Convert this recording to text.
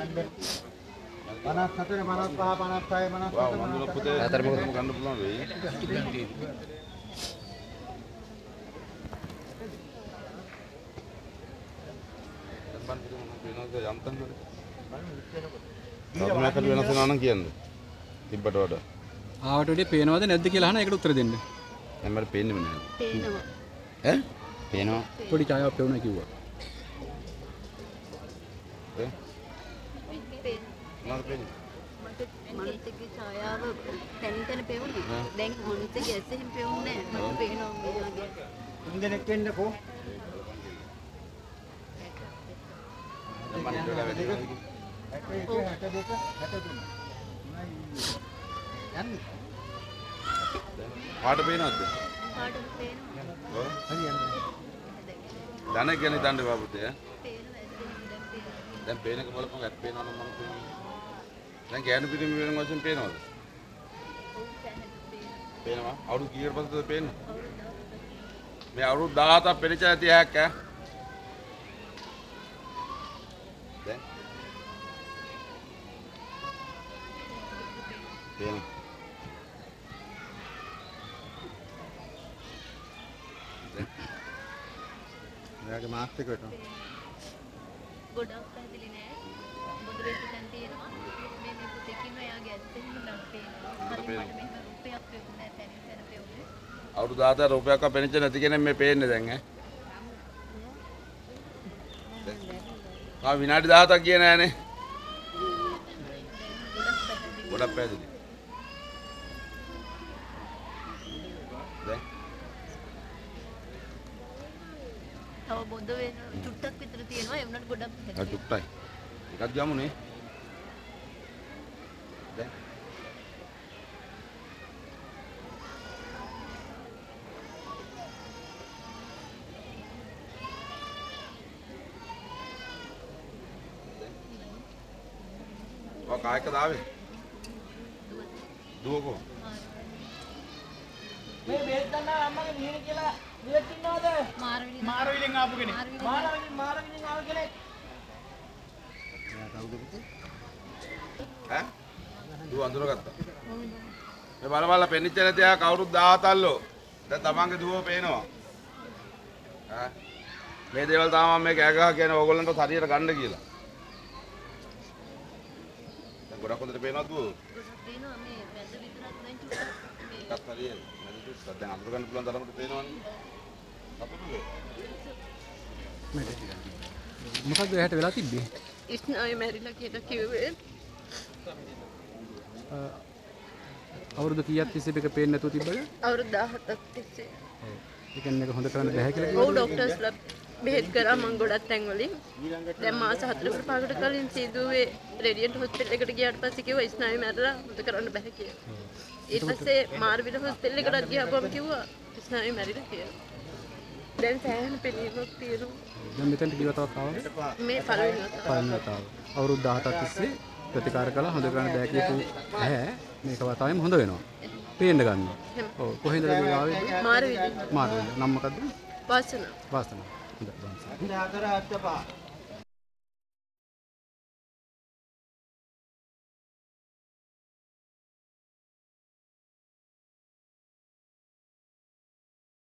54 55 56 වා 57 උනන්දුන පුතේ අතර මොකද? ගන්න පුළුවන් වෙයි. හරි වෙනස් වෙනවා නම් කියන්න. තිබ්බට වඩා. ආවට වැඩිය පේනවද නැද්ද කියලා අහන එකට උත්තර දෙන්න. දැන් මට පේන්නේම නැහැ. පේනවා. ඈ? පේනවා පොඩි ඡායාවක් පෙවුනා කිව්වා. ඈ? පේනවා. මොනවද පේන්නේ? මට මනසගේ ඡායාව තැන් තැන පෙවුනේ. දැන් මනසගේ ඇසෙන් පෙවුන්නේ නැහැ. මට පේනවා මේ වගේ. තුන්දෙනෙක් එන්නකෝ දැන් මට වඩා වැඩි වෙනවා. 61 62 63 යන්නේ පාට පේනවද? පාටම පේනවා. ඔව්. හරියන්නේ ධන කියන්නේ දන්නේ බාපුතේ ඈ? පේනවා දැන් පේනක බලපන් ඇත් පේනවා නම් මම කියන්නේ. දැන් ගෑනු පිටින් වෙන වශයෙන් පේනවද? දැන් පේනවා. අවුරුදු කීයකට පස්සේද පේන්නේ? මේ අවුරුදු 17ක් පෙරිච්ච ඇති හැක් ඈ. දැන් පේන. එයාගේ මාත් එක වෙනවා ගොඩක් පැහැදිලි නෑ. වෙච්ච තැන් තියෙනවා. මේ මේ පුතේ කිව්ව එයාගේ ඇත්තෙන් නම් පේනවා. කලින් මට මෙහෙම රුපියක් පෙවුනේ නැහැ. තැනින් තැන පෙවුනේ. අවුරුදු 17 රුපියක්වත් පෙරිච්ච නැති කෙනෙක් මේ පේන්නේ දැන් ඈ. ආ විනාඩි 17ක් කිය නෑනේ. ගොඩක් පැහැදිලි. දැන් තව බොඳ වෙන චුට්ටක් විතර තියෙනවා. ඒ වුණාට ගොඩක් පැහැදිලි. චුට්ටයි. එකක් ගමුනේ. දැන් ඔය කායකද ආවේ? දුවකෝ. මේ බේත් ගන්න අම්මගේ මිහිණ කියලා බේත් ඉන්නවද? මාරවිලි මාරවිලෙන් ආපු කෙනෙක්. මාරවිලෙන් මාරවිලෙන් මාරවිලෙන් ආව කෙනෙක්. ඈ? දුව අඳුරගත්තා. මේ බල බල පෙනිච්ච නැති ආ කවුරුත් 17ල්ලෝ. දැන් තමන්ගේ දුව පේනවා. ඈ? මේ දේවල් තමයි මම මේ කෑ ගහ කියන ඕගොල්ලන්ට හරියට ගන්න කියලා. දැන් ගොඩක් හොඳට පේනවද දුව? ගොඩක් තියෙනවා. මේ වැද විතරක් දැන් චුට්ටක් මේ එකක් හරියට. මැද දුස්සක් දැන් අඳුර ගන්න පුළුවන් තරමට පේනවනේ. සතුටුද? මොකක්ද එයාට වෙලා තිබ්බේ? ස්නායු මැරිලා කියලා කිව්වේ. අවුරුදු කීයක් තිස්සේ මේක පේන්නේ නැතුව තිබ්බද? අවුරුදු 17ක් තිස්සේ. ඒ කියන්නේ මේක හොඳ කරන්න බැහැ කියලා ඔව් කිව්වද? ඩොක්ටර්ස්ලා බෙහෙත් කරා මං ගොඩක් තැන් වලින්. දැන් මාස 4කට පහකට කලින් සීදුවේ රේඩියන්ට් හොස්පිටල් එකට ගියාට පස්සේ කිව්වා ස්නායු මැරලා මුද කරන්න බෑ කියලා. ඊට පස්සේ මාර්විල හොස්පිටල් එකට ගියාපුවම කිව්වා ස්නායු මැරිලා කියලා. දැන් සෑහෙන පිළිවීමක් තියෙනවා. දැන් මෙතනට ගිහලා තවත් ආවද? මේ පළවෙනි වතාව. පළවෙනි වතාව. අවුරුදු 17ක් තිස්සේ ප්‍රතිකාර කළා හොඳ කරන්න බෑ කියපු ඈ මේක වතාවෙම හොඳ වෙනවා. පේන්න ගන්නවා. ඔව් කොහෙන්ද මේ ආවේ? මාර්විල මාරුවෙන්. නම් මොකද්ද? වාසන. වාසනාව. හොඳයි. අටපා